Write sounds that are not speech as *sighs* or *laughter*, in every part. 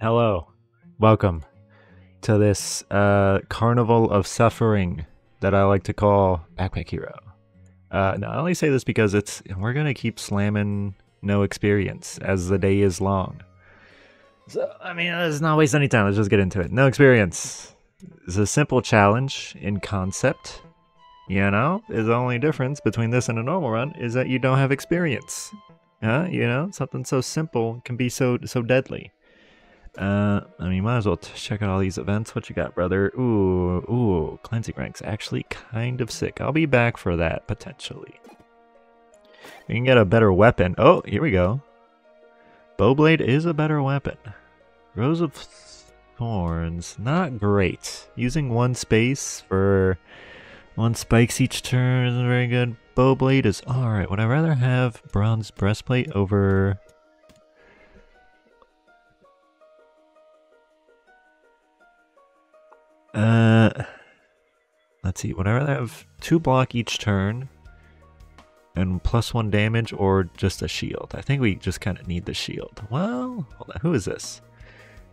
Hello. Welcome to this uh, carnival of suffering that I like to call Backpack Hero. Uh, I only say this because it's we're gonna keep slamming no experience as the day is long. So I mean, let's not waste any time. Let's just get into it. No experience. It's a simple challenge in concept. You know, is the only difference between this and a normal run is that you don't have experience. Huh? You know, something so simple can be so so deadly. Uh, I mean, might as well check out all these events. What you got, brother? Ooh, ooh, cleansing rags. Actually, kind of sick. I'll be back for that potentially. We can get a better weapon. Oh, here we go. Bowblade is a better weapon. Rose of Thorns, not great. Using one space for one spikes each turn isn't very good. Bowblade is alright. Would I rather have bronze breastplate over Uh, let's see. Would I have two block each turn and plus one damage or just a shield? I think we just kind of need the shield. Well, hold on. Who is this?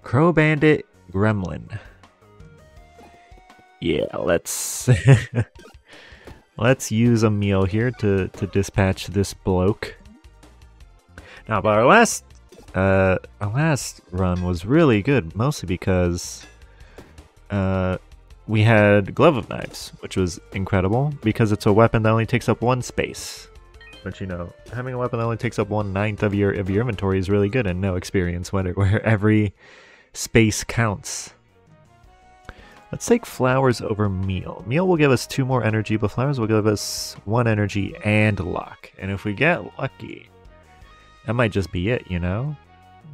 Crow Bandit Gremlin. Yeah, let's *laughs* let's use a meal here to to dispatch this bloke. Now, but our last uh our last run was really good, mostly because uh, we had Glove of Knives, which was incredible because it's a weapon that only takes up one space. But you know, having a weapon that only takes up one ninth of your of your inventory is really good and no experience where, *laughs* where every space counts. Let's take flowers over meal. Meal will give us two more energy, but flowers will give us one energy and luck. And if we get lucky, that might just be it, you know?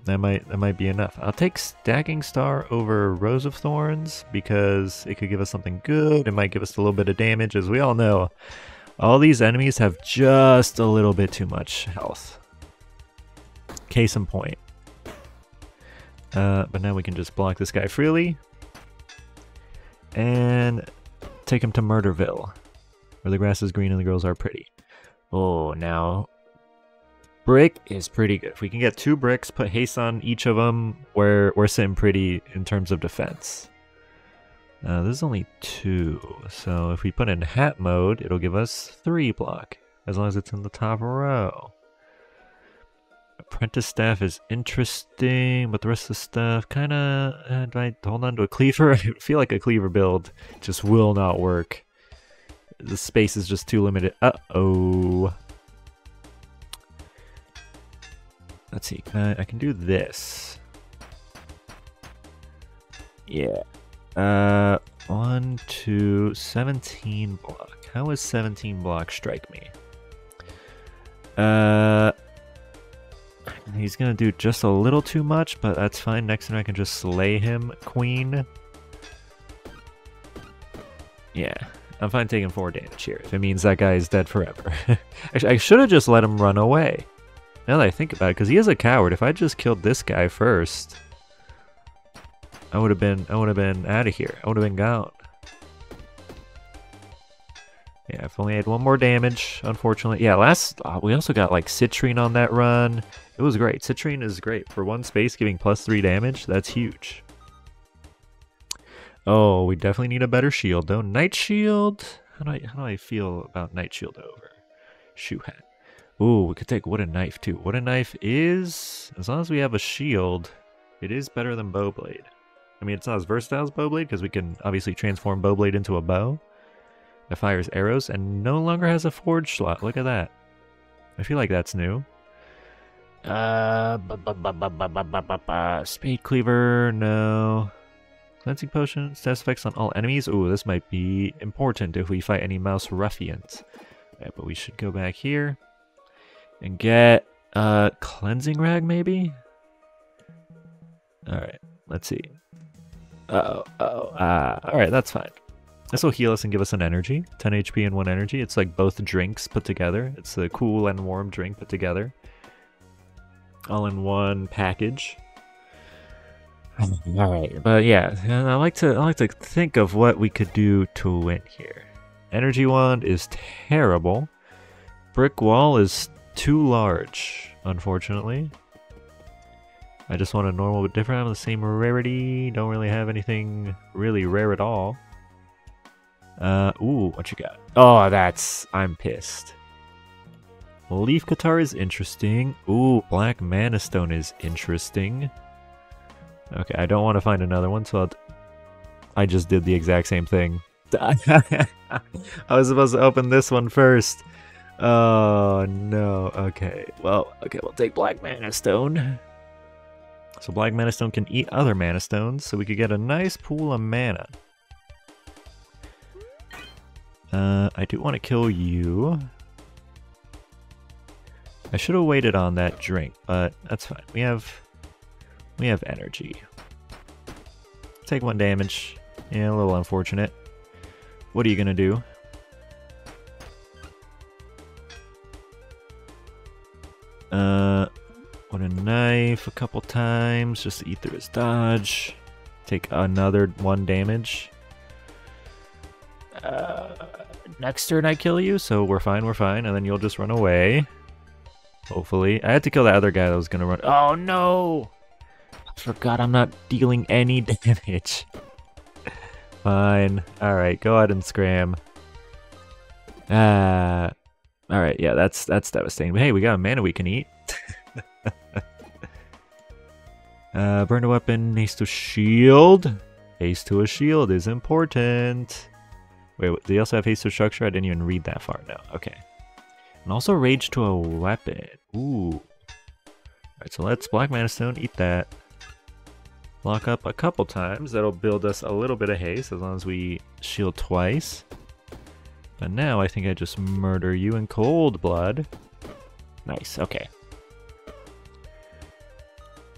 That might that might be enough. I'll take Stacking Star over Rose of Thorns because it could give us something good. It might give us a little bit of damage. As we all know, all these enemies have just a little bit too much health. Case in point. Uh, but now we can just block this guy freely. And take him to Murderville, where the grass is green and the girls are pretty. Oh, now brick is pretty good. If we can get two bricks, put haste on each of them, we're, we're sitting pretty in terms of defense. Uh, there's only two, so if we put in hat mode, it'll give us three block, as long as it's in the top row. Apprentice staff is interesting, but the rest of the stuff kind of... Uh, do I hold on to a cleaver? *laughs* I feel like a cleaver build just will not work. The space is just too limited. Uh-oh. Let's see, can I, I can do this. Yeah. Uh, one, two, 17 block. How is 17 block strike me? Uh, he's gonna do just a little too much, but that's fine. Next time I can just slay him, queen. Yeah, I'm fine taking 4 damage here if it means that guy is dead forever. *laughs* I should have just let him run away. Now that I think about it, because he is a coward. If I just killed this guy first, I would have been I would have been out of here. I would have been gone. Yeah, I've only had one more damage, unfortunately. Yeah, last uh, we also got like Citrine on that run. It was great. Citrine is great for one space, giving plus three damage. That's huge. Oh, we definitely need a better shield though. Night shield. How do I how do I feel about night shield over shoe hat? Ooh, we could take wooden knife too. Wooden knife is, as long as we have a shield, it is better than bowblade. I mean, it's not as versatile as bowblade because we can obviously transform bowblade into a bow that fires arrows and no longer has a forge slot. Look at that. I feel like that's new. Uh, Spade Cleaver, no. Cleansing Potion, status effects on all enemies. Ooh, this might be important if we fight any mouse ruffians. But we should go back here. And get a cleansing rag, maybe? Alright, let's see. Uh oh, uh oh, ah, alright, that's fine. This will heal us and give us an energy. 10 HP and 1 energy. It's like both drinks put together. It's a cool and warm drink put together. All in one package. *laughs* Alright, but yeah, I like to I like to think of what we could do to win here. Energy wand is terrible. Brick wall is too large, unfortunately. I just want a normal but different. I'm the same rarity. Don't really have anything really rare at all. Uh, ooh, what you got? Oh, that's... I'm pissed. Leaf Guitar is interesting. Ooh, Black Mana Stone is interesting. Okay, I don't want to find another one, so I'll I just did the exact same thing. *laughs* I was supposed to open this one first. Oh, no. Okay, well, okay, we'll take Black Mana Stone. So Black Mana Stone can eat other Mana Stones, so we could get a nice pool of mana. Uh, I do want to kill you. I should have waited on that drink, but that's fine. We have we have energy. Take one damage. Yeah, a little unfortunate. What are you gonna do? A couple times just to eat through his dodge. Take another one damage. Uh, next turn I kill you, so we're fine, we're fine, and then you'll just run away. Hopefully. I had to kill that other guy that was gonna run. Oh no! I forgot I'm not dealing any *laughs* damage. Fine. Alright, go ahead and scram. Uh, Alright, yeah, that's that's devastating. But hey, we got a mana we can eat. Uh, burn a weapon, haste to shield. Haste to a shield is important. Wait, do you also have haste to structure? I didn't even read that far. No, okay. And also rage to a weapon. Ooh. Alright, so let's Black Mana Stone, eat that. Lock up a couple times. That'll build us a little bit of haste as long as we shield twice. But now I think I just murder you in cold blood. Nice, okay.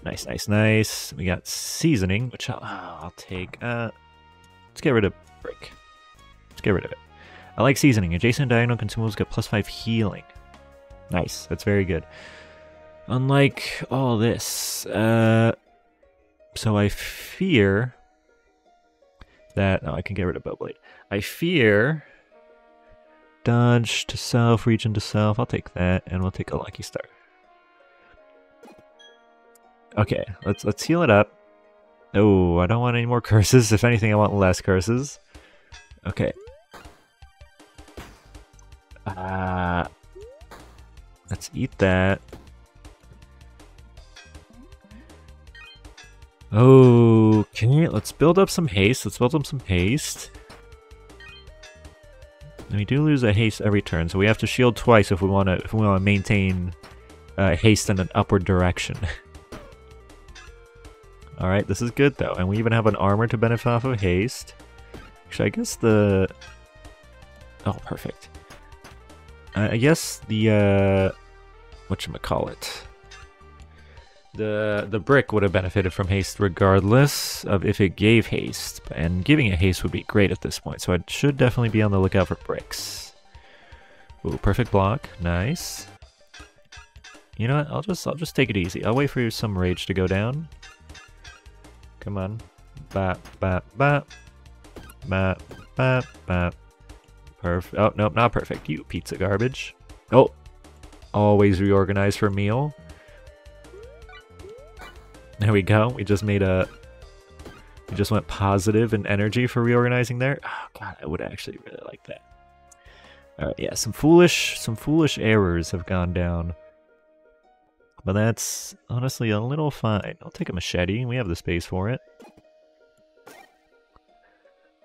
Nice, nice, nice. We got seasoning, which I'll, I'll take. Uh, let's get rid of brick. Let's get rid of it. I like seasoning. Adjacent diagonal consumables get plus 5 healing. Nice. That's very good. Unlike all this. Uh, so I fear that... No, I can get rid of Bowblade. I fear... Dodge to self, regen to self. I'll take that, and we'll take a Lucky Star. Okay, let's let's heal it up. Oh, I don't want any more curses. If anything, I want less curses. Okay, uh, let's eat that. Oh, can Okay, let's build up some haste. Let's build up some haste. And we do lose a haste every turn, so we have to shield twice if we want to if we want to maintain uh, haste in an upward direction. *laughs* All right, this is good though, and we even have an armor to benefit off of haste. Actually, I guess the oh, perfect. I guess the uh, what you call it, the the brick would have benefited from haste regardless of if it gave haste, and giving it haste would be great at this point. So I should definitely be on the lookout for bricks. Ooh, perfect block, nice. You know what? I'll just I'll just take it easy. I'll wait for some rage to go down. Come on, bap bap bap bap bap bap. Perfect. Oh, nope, not perfect. You pizza garbage. Oh, always reorganize for meal. There we go. We just made a... We just went positive in energy for reorganizing there. Oh, God, I would actually really like that. Alright, yeah, some foolish, some foolish errors have gone down. But that's honestly a little fine. I'll take a machete. We have the space for it.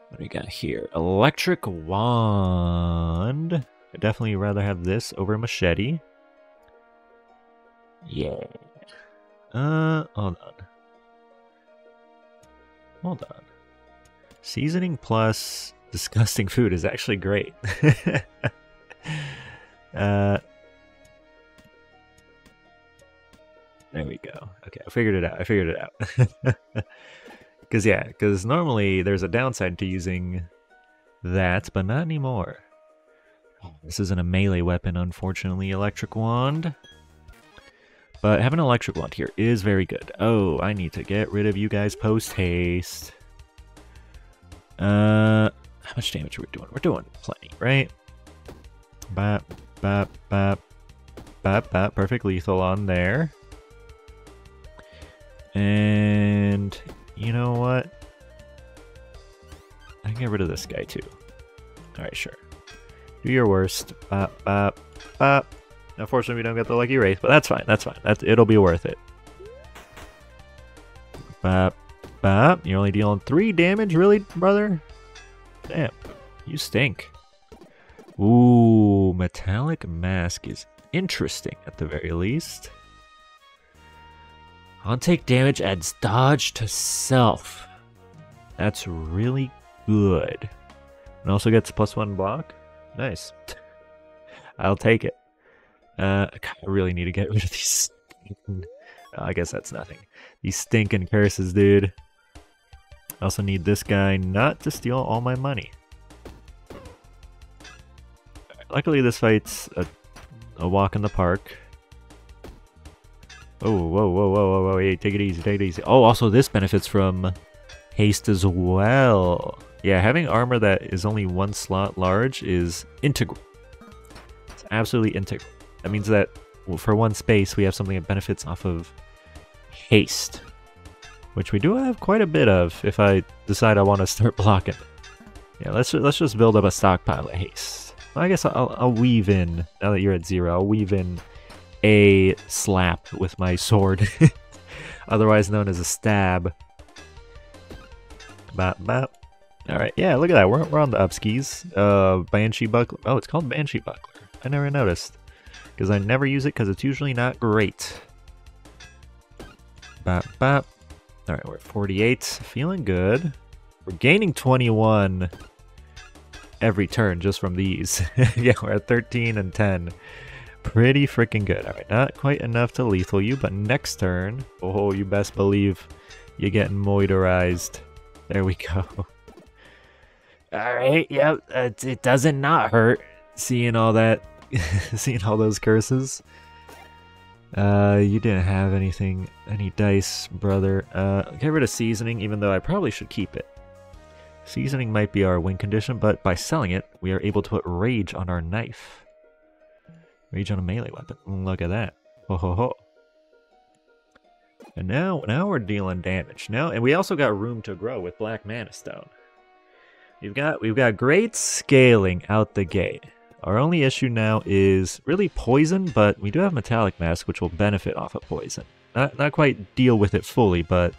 What do we got here? Electric wand. I'd definitely rather have this over machete. Yeah. Uh, hold on. Hold on. Seasoning plus *laughs* disgusting food is actually great. *laughs* uh, there we go. Okay, I figured it out. I figured it out. *laughs* Because, yeah, because normally there's a downside to using that, but not anymore. This isn't a melee weapon, unfortunately, Electric Wand. But having an Electric Wand here is very good. Oh, I need to get rid of you guys post-haste. Uh, how much damage are we doing? We're doing plenty, right? Bap, bap, bap, bap, bap. Perfect lethal on there. And you know what? I can get rid of this guy too. Alright, sure. Do your worst. Bop, bop, bop. Unfortunately, we don't get the lucky wraith, but that's fine. That's fine. That's it'll be worth it. Bop, bop. You're only dealing three damage, really, brother? Damn, you stink. Ooh, metallic mask is interesting at the very least. On take damage adds dodge to self. That's really good. And also gets plus one block. Nice. *laughs* I'll take it. Uh, I really need to get *laughs* rid of these. I guess that's nothing. These stinking curses, dude. I also need this guy not to steal all my money. Luckily, this fight's a, a walk in the park. Oh, whoa, whoa, whoa, whoa, whoa, hey, take it easy, take it easy. Oh, also this benefits from haste as well. Yeah, having armor that is only one slot large is integral. It's absolutely integral. That means that for one space, we have something that benefits off of haste, which we do have quite a bit of if I decide I want to *laughs* start blocking. Yeah, let's let's just build up a stockpile of haste. Well, I guess I'll, I'll weave in, now that you're at zero, I'll weave in a slap with my sword, *laughs* otherwise known as a stab. Bop, bop. Alright, yeah, look at that. We're, we're on the upskis. Uh, Banshee Buckler. Oh, it's called Banshee Buckler. I never noticed. Because I never use it because it's usually not great. Bop, bop. Alright, we're at 48. Feeling good. We're gaining 21 every turn just from these. *laughs* yeah, we're at 13 and 10. Pretty freaking good. Alright, not quite enough to lethal you, but next turn, oh, you best believe you're getting moitorized. There we go. *laughs* Alright, yep, it, it doesn't not hurt seeing all that, *laughs* seeing all those curses. Uh, you didn't have anything, any dice, brother. Uh, get rid of seasoning, even though I probably should keep it. Seasoning might be our win condition, but by selling it, we are able to put rage on our knife. Rage on a melee weapon. Look at that. Ho ho ho. And now, now we're dealing damage. Now, and we also got room to grow with Black Mana Stone. We've got we've got great scaling out the gate. Our only issue now is really poison, but we do have Metallic Mask, which will benefit off of poison. Not not quite deal with it fully, but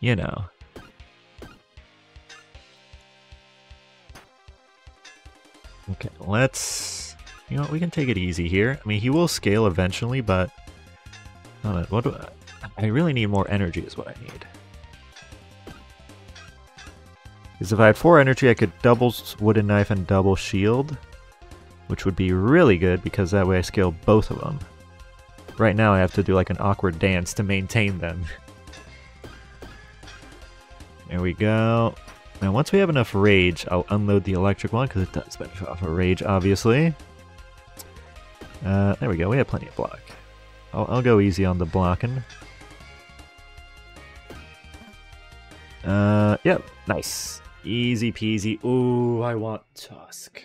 you know. Okay, let's you know what, we can take it easy here. I mean he will scale eventually, but what I, I really need more energy is what I need. Because if I had 4 energy, I could double Wooden Knife and double Shield. Which would be really good, because that way I scale both of them. Right now I have to do like an awkward dance to maintain them. there we go. Now once we have enough Rage, I'll unload the Electric Wand, because it does benefit off of Rage, obviously. Uh, there we go, we have plenty of block. I'll, I'll go easy on the blocking. Uh, yep, nice. Easy peasy. Ooh, I want Tusk.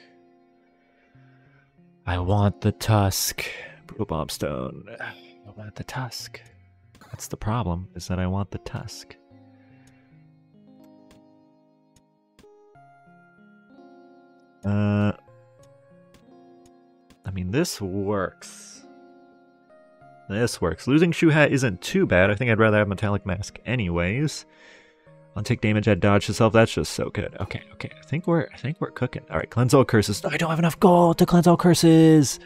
I want the Tusk. Brutal Bomb Stone. I want the Tusk. That's the problem, is that I want the Tusk. Uh, I mean, this works. This works. Losing Shoe Hat isn't too bad. I think I'd rather have Metallic Mask anyways. I'll take damage at dodge itself. That's just so good. Okay, okay. I think we're I think we're cooking. All right, cleanse all curses. I don't have enough gold to cleanse all curses.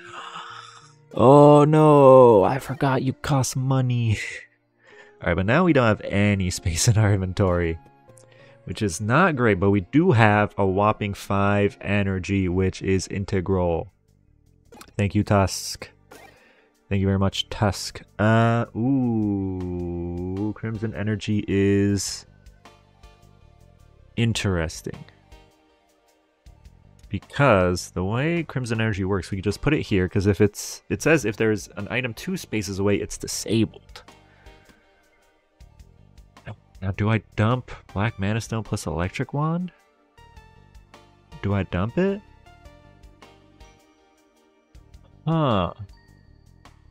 Oh no, I forgot you cost money. *laughs* All right, but now we don't have any space in our inventory, which is not great, but we do have a whopping 5 energy, which is integral. Thank you, Tusk. Thank you very much, Tusk. Uh, ooh, Crimson Energy is interesting. Because the way Crimson Energy works, we can just put it here, because if it's, it says if there's an item two spaces away, it's disabled. Now, do I dump Black Mana Stone plus Electric Wand? Do I dump it? Huh.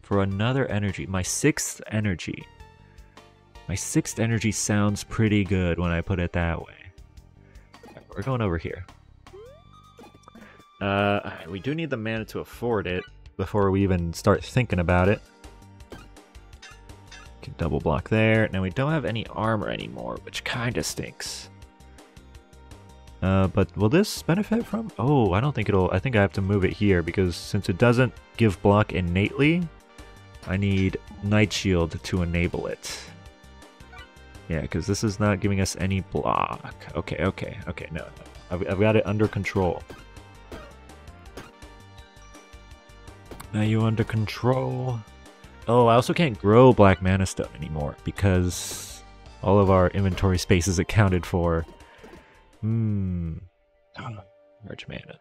For another energy, my sixth energy. My sixth energy sounds pretty good when I put it that way. we're going over here. Uh, we do need the mana to afford it before we even start thinking about it. Can double block there. Now we don't have any armor anymore, which kind of stinks. Uh, but will this benefit from? Oh, I don't think it'll. I think I have to move it here because since it doesn't give block innately, I need Night Shield to enable it. Yeah, because this is not giving us any block. Okay, okay, okay, no, no. I've, I've got it under control. Now you under control. Oh, I also can't grow Black Mana Stone anymore because all of our inventory space is accounted for. Hmm. *gasps* Large mana.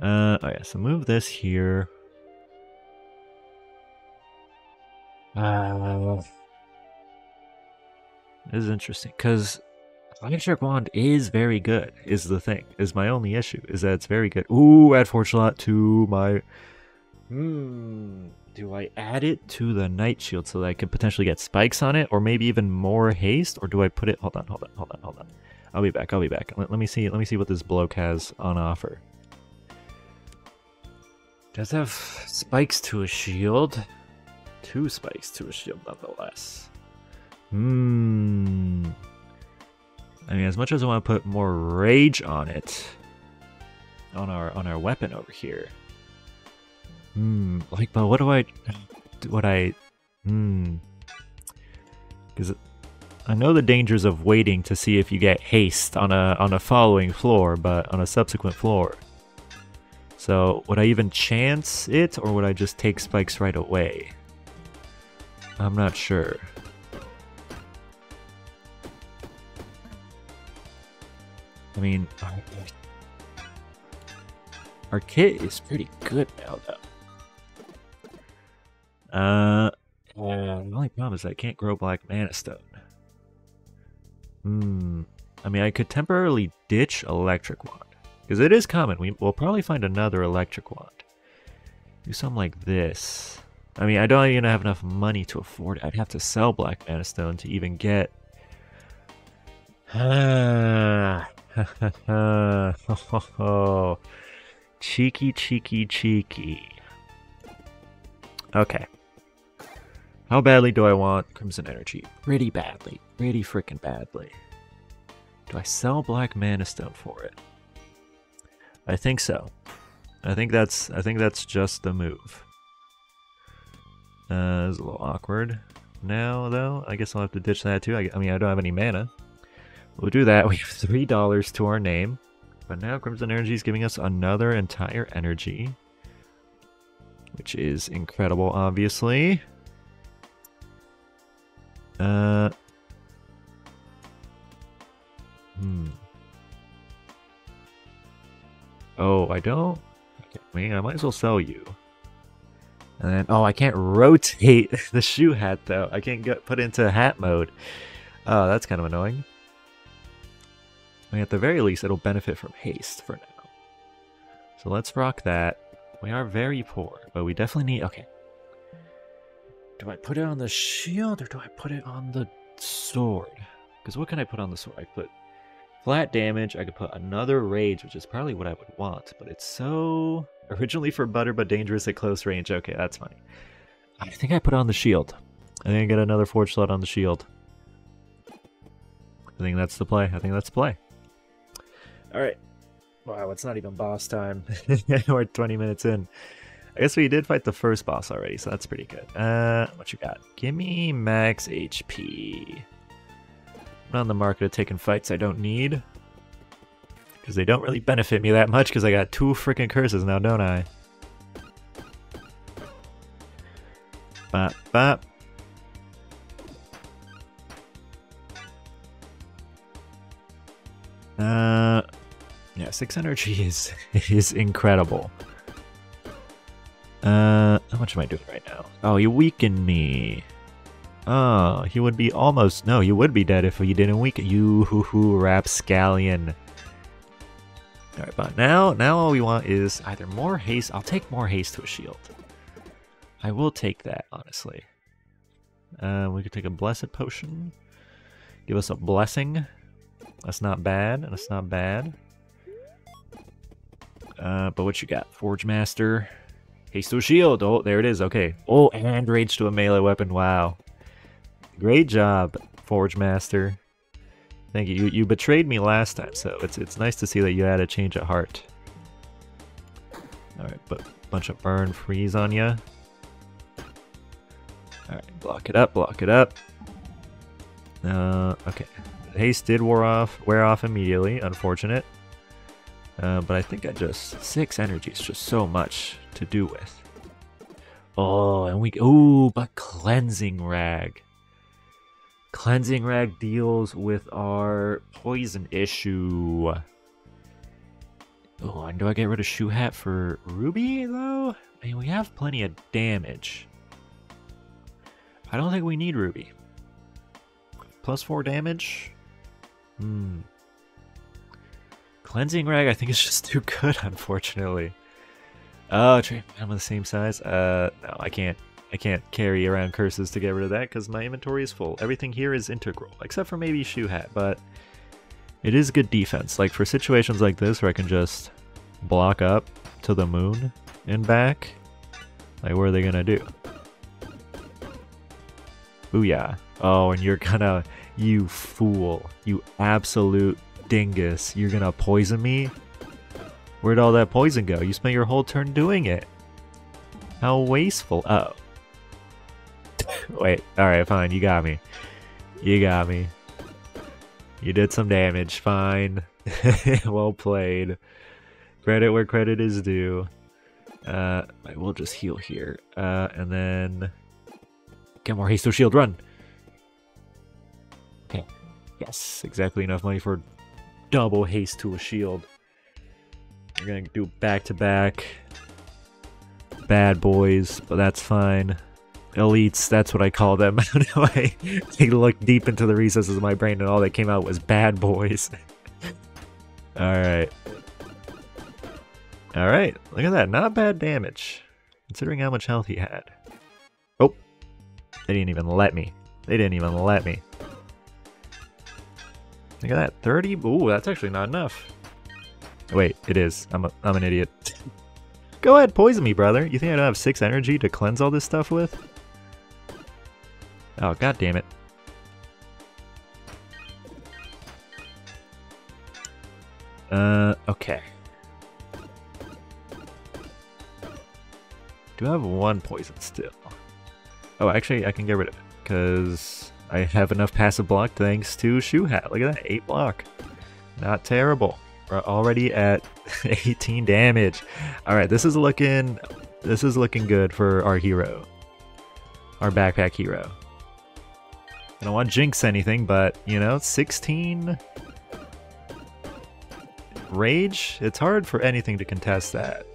Uh, oh yeah, so move this here. Uh, this is interesting because Electric Wand is very good, is the thing. Is my only issue, is that it's very good. Ooh, add Forge Slot to my... Hmm, do I add it to the Night Shield so that I could potentially get spikes on it? Or maybe even more haste? Or do I put it... Hold on, hold on, hold on, hold on. I'll be back, I'll be back. Let, let me see, let me see what this bloke has on offer. Does have spikes to a shield. Two spikes to a shield, nonetheless. Hmm. I mean, as much as I want to put more rage on it, on our on our weapon over here. Hmm. Like, but what do I? What I? Hmm. Because I know the dangers of waiting to see if you get haste on a on a following floor, but on a subsequent floor. So would I even chance it, or would I just take spikes right away? I'm not sure. I mean, our kit is pretty good now, though. Uh, the only problem is I can't grow black mana stone. Hmm. I mean, I could temporarily ditch electric wand. Because it is common. We, we'll probably find another electric wand. Do something like this. I mean, I don't even have enough money to afford it. I'd have to sell Black Mana Stone to even get... *sighs* *laughs* cheeky, cheeky, cheeky. Okay. How badly do I want Crimson Energy? Pretty badly. Pretty freaking badly. Do I sell Black Mana Stone for it? I think so. I think that's I think that's just the move. Uh, it's a little awkward. Now, though, I guess I'll have to ditch that too. I, I mean, I don't have any mana. We'll do that. *laughs* We have three dollars to our name, but now Crimson Energy is giving us another entire energy, which is incredible, obviously. Uh. Hmm. Oh, I don't? Okay, I I might as well sell you. And then, oh, I can't rotate *laughs* the shoe hat, though. I can't get put into hat mode. Oh, that's kind of annoying. I mean, at the very least, it'll benefit from haste for now. So let's rock that. We are very poor, but we definitely need... Okay. Do I put it on the shield, or do I put it on the sword? Because what can I put on the sword? I put Flat damage, I could put another rage, which is probably what I would want, but it's so... *laughs* Originally for butter, but dangerous at close range. Okay, that's fine. I think I put on the shield. I think I get another forge slot on the shield. I think that's the play. I think that's the play. Alright. Wow, it's not even boss time. *laughs* We're 20 minutes in. I guess we did fight the first boss already, so that's pretty good. Uh, what you got? Give me max HP. Not on the market of taking fights I don't need. Because they don't really benefit me that much because I got two freaking curses now, don't I? Bop, bop. Uh, yeah, six energy is *laughs* is incredible. Uh, how much am I doing right now? Oh, you weaken me. Oh, he would be almost... No, he would be dead if he didn't weaken... You hoo hoo rapscallion. Alright, but now, now all we want is either more haste... I'll take more haste to a shield. I will take that, honestly. Uh, we could take a blessed potion. Give us a blessing. That's not bad. That's not bad. Uh, but what you got? Forge Master. Haste to a shield. Oh, there it is. Okay. Oh, and rage to a melee weapon. Wow. Great job, Forge Master. Thank you. You, you betrayed me last time, so it's it's nice to see that you had a change of heart. Alright, but bunch of burn freeze on you. Alright, block it up, block it up. Uh, okay. Haste did wear off, wear off immediately, unfortunate. Uh, but I think I just, six energy is just so much to do with. Oh, and we, ooh, but Cleansing Rag. Cleansing Rag deals with our poison issue. Oh, and do I get rid of Shoe Hat for Ruby, though? I mean, we have plenty of damage. I don't think we need Ruby. Plus four damage? Hmm. Cleansing Rag, I think is *laughs* just too good, unfortunately. Oh, I'm the same size. Uh, no, I can't. I can't carry around curses to get rid of that because my inventory is full. Everything here is integral, except for maybe Shoe Hat, but it is good defense. Like for situations like this where I can just block up to the moon and back, like what are they gonna do? Booyah. Oh, and you're gonna, you fool, you absolute dingus, you're gonna poison me? Where'd all that poison go? You spent your whole turn doing it. How wasteful. Oh. Wait, alright, fine, you got me. You got me. You did some damage, fine. *laughs* well played. Credit where credit is due. Uh, I will just heal here. Uh, and then... Get more haste to shield, run! Okay. Yes, exactly enough money for double haste to a shield. We're gonna do back-to-back. -back bad boys, but that's fine. Elites, that's what I call them. I take a look deep into the recesses of my brain and all that came out was bad boys. *laughs* Alright. Alright, look at that. Not bad damage. Considering how much health he had. Oh. They didn't even let me. They didn't even let me. Look at that. 30? Ooh, that's actually not enough. Wait, it is. I'm, a, I'm an idiot. Go ahead, poison me, brother. You think I don't have 6 energy to cleanse all this stuff with? Oh, god damn it. Uh, okay. Do I have one poison still? Oh, actually, I can get rid of it, because I have enough passive block thanks to Shoe Hat. Look at that, 8 block. Not terrible. We're already at *laughs* 18 damage. Alright, this is looking... This is looking good for our hero. Our backpack hero. I don't want jinx anything, but, you know, 16 rage? It's hard for anything to contest that.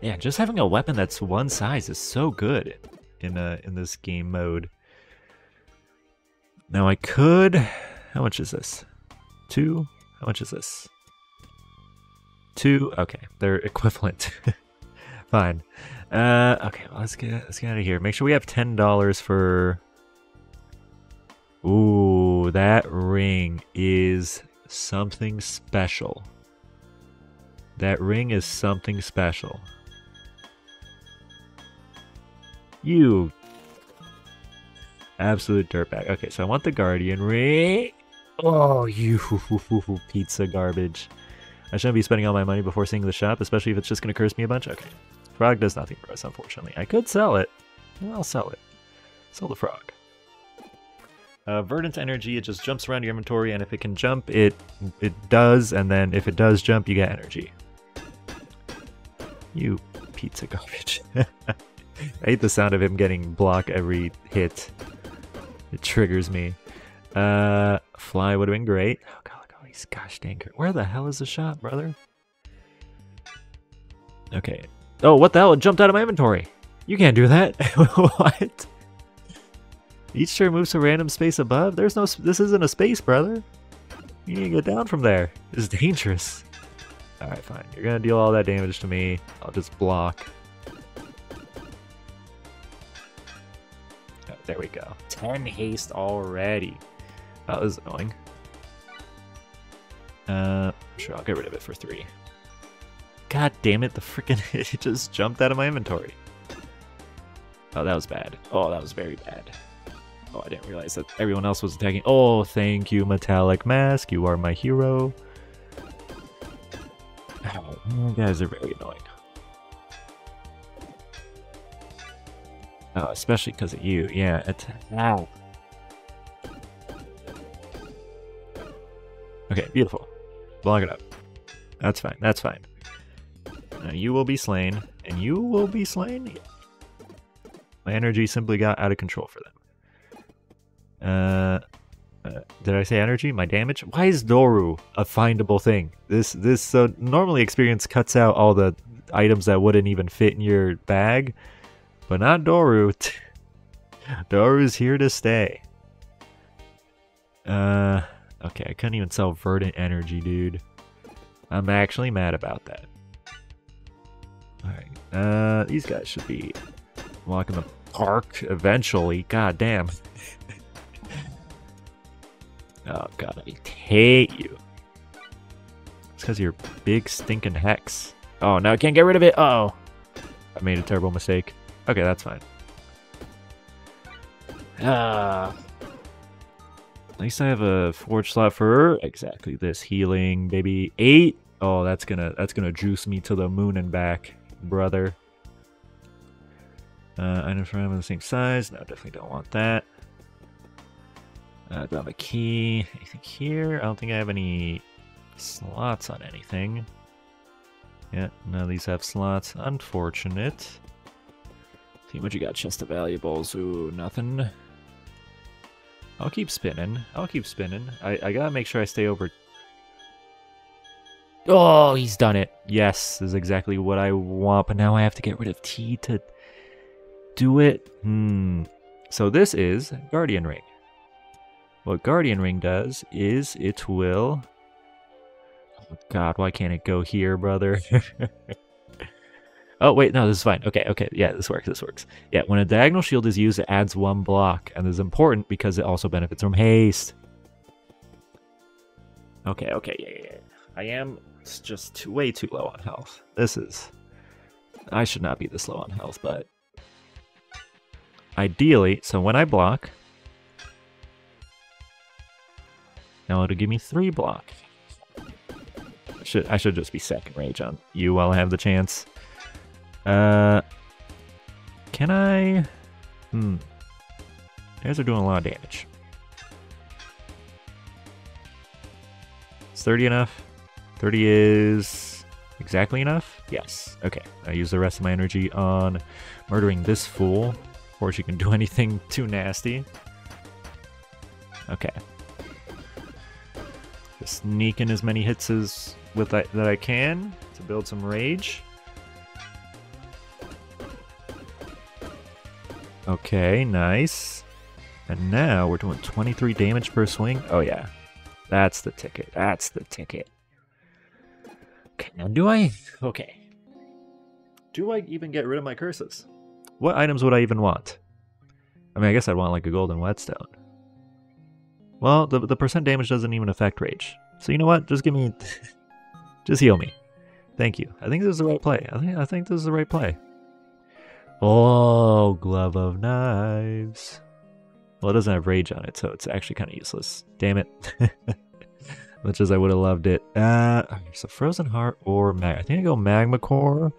Yeah, just having a weapon that's one size is so good in uh, in this game mode. Now I could... How much is this? Two? How much is this? Two? Okay, they're *laughs* equivalent. *laughs* Fine. Uh, okay, well, let's get let's get out of here. Make sure we have ten dollars for Ooh, that ring is something special. That ring is something special. You absolute dirtbag. Okay, so I want the Guardian ring. Oh, you *laughs* pizza garbage. I shouldn't be spending all my money before seeing the shop, especially if it's just going to curse me a bunch. Okay. Frog does nothing for us, unfortunately. I could sell it. I'll sell it. Sell the frog. Uh, Verdant Energy, it just jumps around your inventory, and if it can jump, it it does, and then if it does jump, you get energy. You pizza garbage. *laughs* I hate the sound of him getting block every hit. It triggers me. Uh, fly would have been great. Oh god, look at all these gosh dang it. Where the hell is the shop, brother? Okay. Oh, what the hell? It jumped out of my inventory. You can't do that. *laughs* what? Each turn moves to random space above? There's no... This isn't a space, brother. You need to get down from there. It's dangerous. Alright, fine. You're gonna deal all that damage to me. I'll just block. Oh, there we go. 10 haste already. That was annoying. Uh, sure, I'll get rid of it for three. God damn it, the freaking *laughs* it just jumped out of my inventory. Oh, that was bad. Oh, that was very bad. Oh, I didn't realize that everyone else was attacking. Oh, thank you, Metallic Mask. You are my hero. Oh, you guys are very annoying. Oh, especially because of you. Yeah, attack. Okay, beautiful. Block it up. That's fine. That's fine. Now you will be slain, and you will be slain. My energy simply got out of control for them. Uh, uh, did I say energy? My damage? Why is Doru a findable thing? This this uh, normally experience cuts out all the items that wouldn't even fit in your bag, but not Doru. *laughs* Doru's here to stay. Uh, okay, I couldn't even sell Verdant Energy, dude. I'm actually mad about that. Alright, uh, these guys should be walking the park eventually. God damn. *laughs* oh god, I hate you. It's because you're big stinking hex. Oh, now I can't get rid of it. Uh oh. I made a terrible mistake. Okay, that's fine. Ah. At least I have a forge slot for exactly this healing, baby. Eight. Oh, that's gonna that's gonna juice me to the moon and back, brother. Uh, for him the same size. No, definitely don't want that. Uh, do I have a key? Anything here? I don't think I have any slots on anything. Yeah, none of these have slots. Unfortunate. See what you got. Chest of valuables. Ooh, nothing. I'll keep spinning. I'll keep spinning. I, I gotta make sure I stay over. Oh, he's done it. Yes, is exactly what I want, but now I have to get rid of T to do it. Hmm. So this is Guardian Ring. What Guardian Ring does is it will... Oh god, why can't it go here, brother? *laughs* oh, wait, no, this is fine. Okay, okay, yeah, this works, this works. Yeah, when a Diagonal Shield is used, it adds one block, and this is important because it also benefits from haste. Okay, okay, yeah, yeah, yeah. I am just way too low on health. This is... I should not be this low on health, but... Ideally, so when I block... Now it'll give me three block. Should, I should just be second rage on you while I have the chance. Uh, can I... Hmm. You guys are doing a lot of damage. Is 30 enough? 30 is exactly enough? Yes. Okay. I use the rest of my energy on murdering this fool before she can do *laughs* anything too nasty. Okay. Just sneak in as many hits as with that, that I can to build some rage. Okay, nice. And now we're doing 23 damage per swing. Oh yeah, that's the ticket. That's the ticket. Okay, now do I... Okay. Do I even get rid of my curses? What items would I even want? I mean, I guess I'd want like a golden whetstone. Well, the, the percent damage doesn't even affect rage. So you know what? Just give me... *laughs* just heal me. Thank you. I think this is the right play. I think, I think this is the right play. Oh, Glove of Knives. Well, it doesn't have rage on it, so it's actually kind of useless. Damn it. *laughs* much as I would have loved it. Uh, so Frozen Heart or Mag. I think I go Magma Core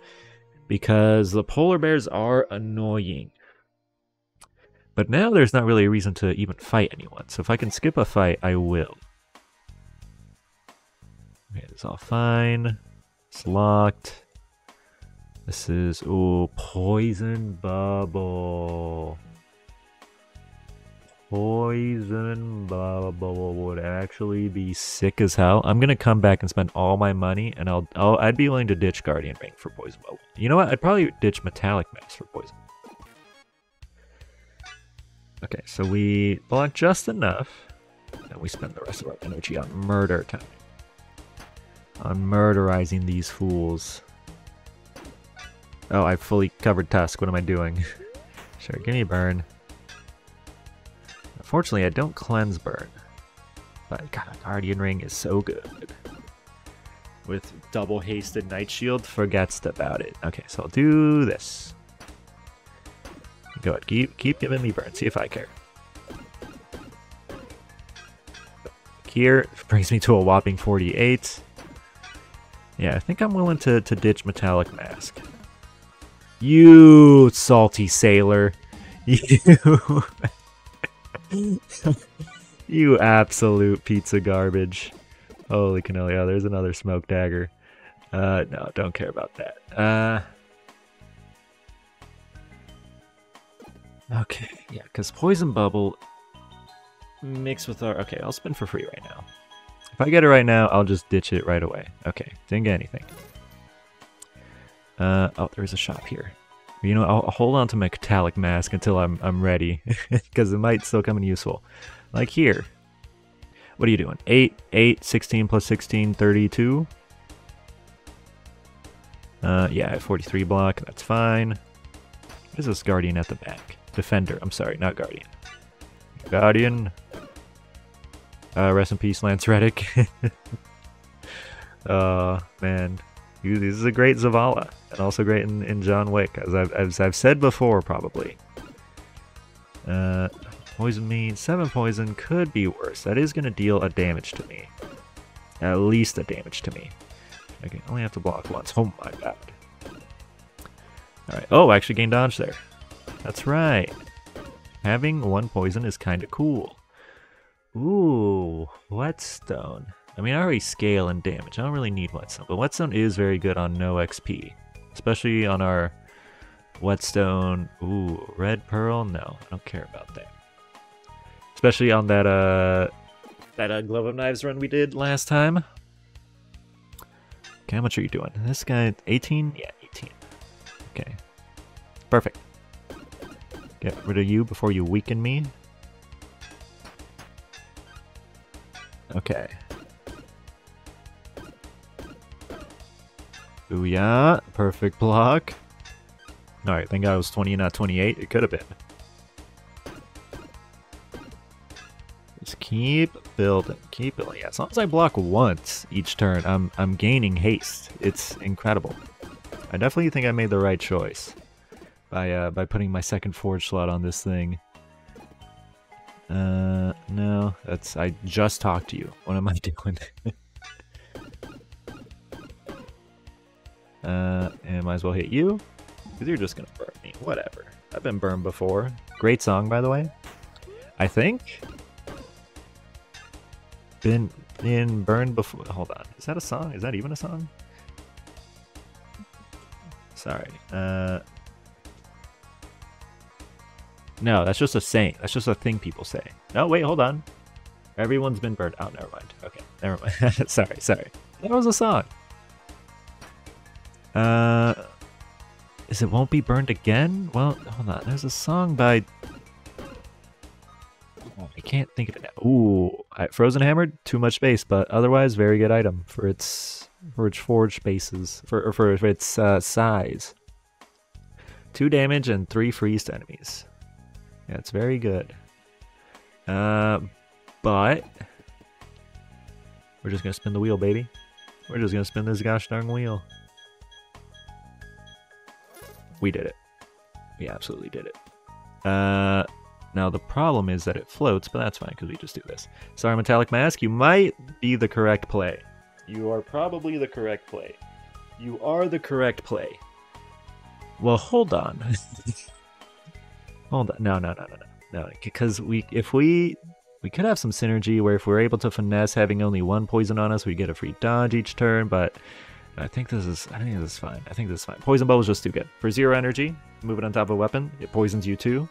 because the polar bears are annoying. But now there's not really a reason to even fight anyone. So if I can skip a fight, I will. Okay, it's all fine. It's locked. This is, oh, Poison Bubble. Poison Bubble would actually be sick as hell. I'm gonna come back and spend all my money, and I'll, I'll I'd be willing to ditch Guardian Ring for Poison Bubble. You know what? I'd probably ditch Metallic Mask for Poison. Okay, so we block just enough, and we spend the rest of our energy on murder time. On murderizing these fools. Oh, I fully covered Tusk. What am I doing? *laughs* sure, give me burn. Unfortunately, I don't cleanse burn. But God, Guardian Ring is so good. With double hasted Night Shield, forgets about it. Okay, so I'll do this. Go ahead, keep, keep giving me burn, see if I care. Here *laughs* brings me to a whopping 48. Yeah, I think I'm willing to, to ditch Metallic Mask. You salty sailor. *laughs* You... *laughs* you absolute pizza garbage. Holy cannoli. Oh, there's another smoke dagger. Uh, no, don't care about that. Uh... Okay, yeah, because Poison Bubble mixed with our... Okay, I'll spin for free right now. If I get it right now, I'll just ditch it right away. Okay, didn't get anything. Uh, oh, there's a shop here. You know, I'll, I'll hold on to my metallic mask until I'm I'm ready, *laughs* because it might still come in useful. Like here. What are you doing? 8, 8, 16 plus 16, 32? Uh, yeah, 43 block, that's fine. What is this Guardian at the back? Defender, I'm sorry, not Guardian. Guardian. Uh, rest in peace, Lance Reddick. *laughs* uh, man. This is a great Zavala, and also great in, in John Wick, as I've, as I've said before, probably. Uh, poison me. 7 poison could be worse. That is going to deal a damage to me. At least a damage to me. I can only have to block once. Oh my god. Alright. Oh, I actually gained dodge there. That's right. Having one poison is kind of cool. Ooh, whetstone. I mean, I already scale and damage. I don't really need whetstone, but whetstone is very good on no XP, especially on our whetstone. Ooh, red pearl. No, I don't care about that. Especially on that uh that uh, glove of knives run we did last time. Okay, how much are you doing? This guy, 18? Yeah, 18. Okay, perfect. Get rid of you before you weaken me. Okay. Booyah. Perfect block. Alright, thank God it was 20 not 28. It could have been. Just keep building. Keep building. Yeah, as long as I block once each turn, I'm I'm gaining haste. It's incredible. I definitely think I made the right choice by uh, by putting my second forge slot on this thing. Uh, no, that's, I just talked to you. What am I *laughs* doing? Uh, and might as well hit you, because you're just gonna burn me. Whatever. I've been burned before. Great song, by the way. I think. Been, been burned before. Hold on. Is that a song? Is that even a song? Sorry. Uh, no, that's just a saying. That's just a thing people say. No, wait, hold on. Everyone's been burned. Oh, never mind. Okay, never mind. *laughs* sorry, sorry. That was a song. Uh, is it won't be burned again? Well, hold on. There's a song by. Oh, I can't think of it now. Ooh, Frozen Hammered. Too much space, but otherwise very good item for its for its forge spaces for for, for its uh, size. Two damage and three freeze enemies. Yeah, it's very good. Uh, but we're just gonna spin the wheel, baby. We're just gonna spin this gosh darn wheel. We did it. We absolutely did it. Uh, now the problem is that it floats, but that's fine because we just do this. Sorry, Metallic Mask, you might be the correct play. You are probably the correct play. You are the correct play. Well, hold on. *laughs* Hold on. No, no, no, no, no. No, because we, if we, we could have some synergy where if we're able to finesse having only one poison on us, we get a free dodge each turn, but I think this is, I think this is fine. I think this is fine. Poison Bubble is just too good. For zero energy, move it on top of a weapon, it poisons you too,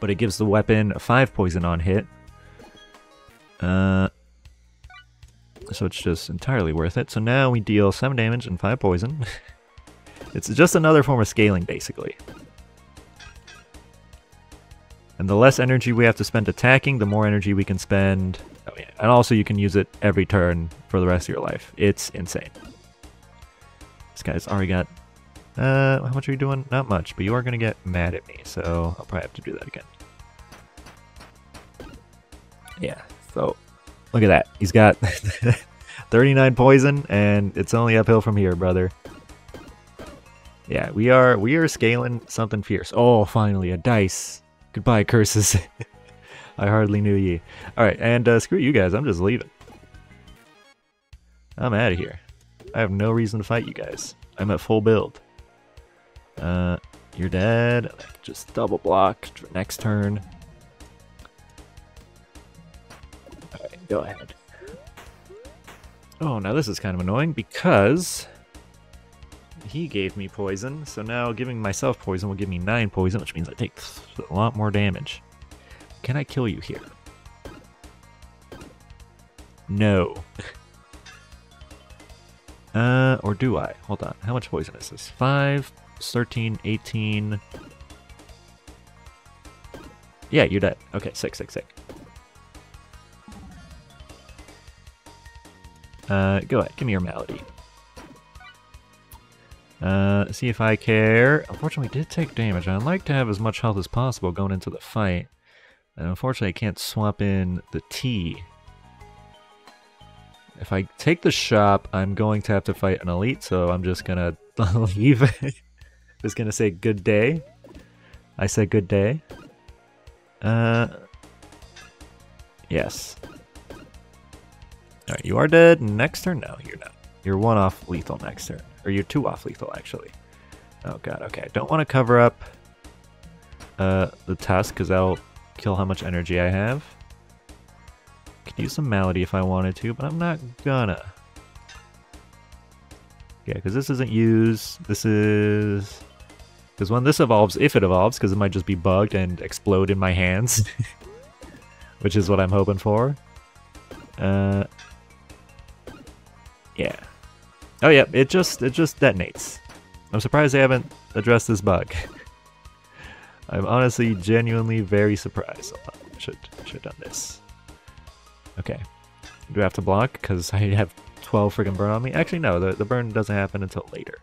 but it gives the weapon five poison on hit. Uh, so it's just entirely worth it. So now we deal 7 damage and 5 poison. *laughs* it's just another form of scaling, basically. And the less energy we have to spend attacking, the more energy we can spend. Oh yeah, and also you can use it every turn for the rest of your life. It's insane. Guy's already got... Uh, how much are you doing? Not much, but you are going to get mad at me, so I'll probably have to do that again. Yeah, so look at that. He's got *laughs* 39 poison, and it's only uphill from here, brother. Yeah, we are we are scaling something fierce. Oh, finally, a dice. Goodbye, curses. *laughs* I hardly knew ye. Alright, and uh, screw you guys, I'm just leaving. I'm out of here. I have no reason to fight you guys. I'm at full build. Uh, you're dead. Just double block next turn. Alright, go ahead. Oh, now this is kind of annoying because he gave me poison, so now giving myself poison will give me 9 poison, which means I take a lot more damage. Can I kill you here? No. *laughs* uh, or do I? Hold on. How much poison is this? 5, 13, 18... Yeah, you're dead. Okay, sick, sick, sick. Uh, go ahead. Give me your malady. Uh, see if I care. Unfortunately, did take damage. I'd like to have as much health as possible going into the fight. And unfortunately, I can't swap in the T. If I take the shop, I'm going to have to fight an elite, so I'm just gonna *laughs* leave. just gonna say good day. I said good day. Uh, yes. Alright, you are dead. Next turn? No, you're not. You're one off lethal next turn. Or you're two off lethal, actually. Oh god, okay. I don't want to cover up uh, the tusk, because that'll kill how much energy I have. Could use some malady if I wanted to, but I'm not gonna. Yeah, because this isn't used. This is... Because when this evolves, if it evolves, because it might just be bugged and explode in my hands. *laughs* which is what I'm hoping for. Uh, yeah. Oh yeah, it just it just detonates. I'm surprised they haven't addressed this bug. *laughs* I'm honestly genuinely very surprised. I should should have done this. Okay. Do I have to block? Because I have 12 freaking burn on me? Actually, no, the, the burn doesn't happen until later.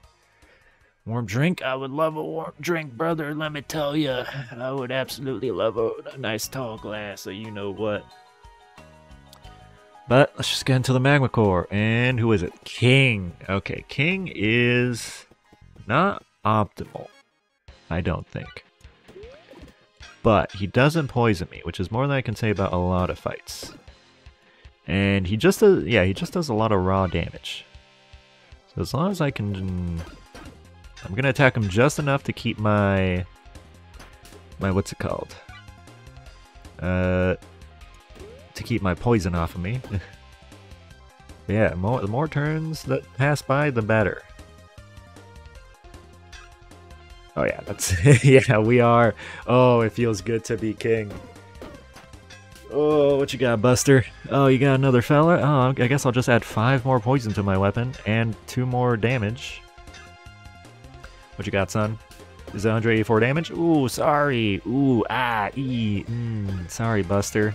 Warm drink? I would love a warm drink, brother, let me tell you. I would absolutely love a, a nice tall glass of you know what. But let's just get into the magma core. And who is it? King. Okay, King is not optimal. I don't think. But he doesn't poison me, which is more than I can say about a lot of fights. And he just does, yeah, he just does a lot of raw damage. So as long as I can, I'm gonna attack him just enough to keep my, my, what's it called? Uh, to keep my poison off of me. *laughs* yeah, more, the more turns that pass by, the better. Oh yeah, that's *laughs* yeah, we are. Oh, it feels good to be king. Oh, what you got, Buster? Oh, you got another fella? Oh, I guess I'll just add five more poison to my weapon and two more damage. What you got, son? Is it 184 damage? Ooh, sorry. Ooh, ah, e. Mm, sorry, Buster.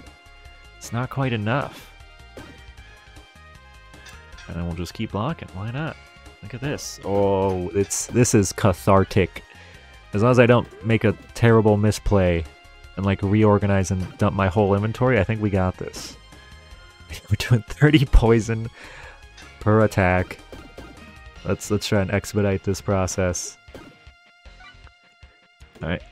It's not quite enough. And then we'll just keep blocking. Why not? Look at this. Oh, it's this is cathartic. As long as I don't make a terrible misplay and like reorganize and dump my whole inventory, I think we got this. *laughs* We're doing 30 poison per attack. Let's let's try and expedite this process. Alright.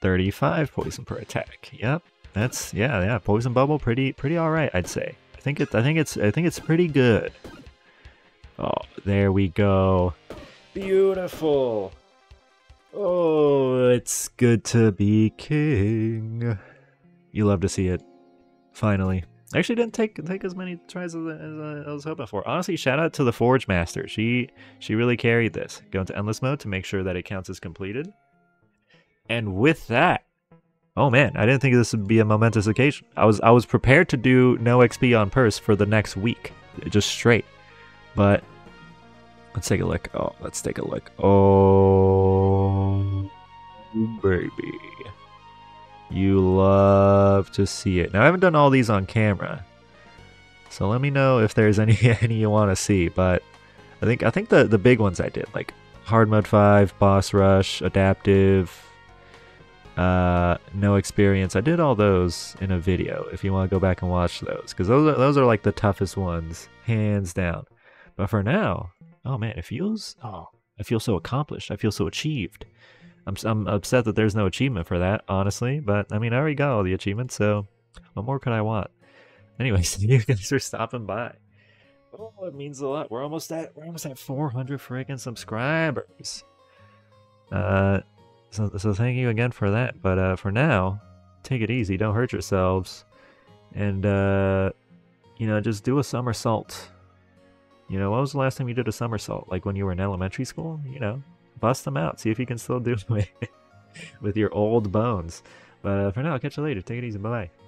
35 poison per attack. Yep. That's yeah, yeah, poison bubble pretty pretty alright, I'd say. I think it I think it's I think it's pretty good. Oh, there we go. Beautiful. Oh, it's good to be king. You love to see it. Finally. I actually didn't take take as many tries as, as I was hoping for. Honestly, shout out to the Forge Master. She she really carried this. Go into endless mode to make sure that it counts as completed. And with that, oh man, I didn't think this would be a momentous occasion. I was I was prepared to do no XP on purse for the next week, just straight. But let's take a look. Oh, let's take a look. Oh, baby. You love to see it. Now, I haven't done all these on camera. So let me know if there's any *laughs* any you want to see, but I think I think the the big ones I did like hard mode 5, boss rush, adaptive, uh, no experience. I did all those in a video. If you want to go back and watch those, because those are, those are like the toughest ones, hands down. But for now, oh man, it feels oh, I feel so accomplished. I feel so achieved. I'm I'm upset that there's no achievement for that, honestly. But I mean, I already got all the achievements, so what more could I want? Anyways, *laughs* you guys are stopping by. Oh, it means a lot. We're almost at we're almost at 400 freaking subscribers. Uh, so, so thank you again for that. But uh, for now, take it easy. Don't hurt yourselves. And, uh, you know, just do a somersault. You know, what was the last time you did a somersault? Like when you were in elementary school? You know, bust them out. See if you can still do *laughs* it with your old bones. But uh, for now, I'll catch you later. Take it easy. Bye-bye.